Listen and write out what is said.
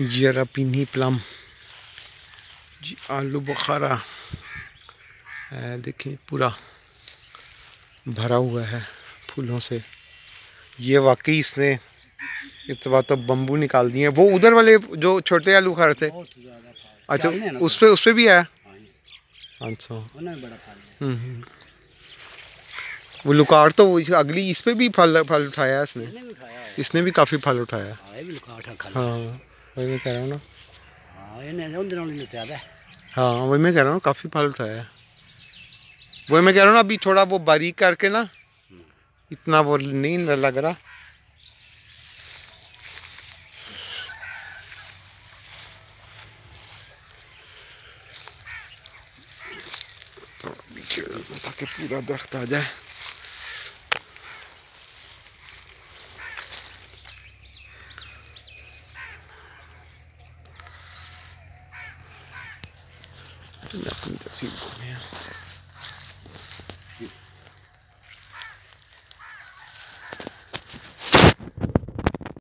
जरापीनी plum जी आलू बुखारा है देखें पूरा भरा हुआ है फूलों से ये वाकई इसने इस बार तो बम्बू निकाल दिए वो उधर वाले जो छोटे आलू खा रहे थे अच्छा उस पर उस पे भी है अच्छा हम्म, हम्म। वो लुकार तो अगली इस पे भी फल फल उठाया इसने इसने भी काफ़ी फल उठाया हाँ वही मैं कह रहा हूँ ना। हाँ वही मैं कह रहा हूँ काफ़ी फल था है वही मैं कह रहा हूँ ना अभी थोड़ा वो बारीक करके ना इतना वो नहीं लग रहा। पूरा दरख्त आ जाए। Nothing to see man.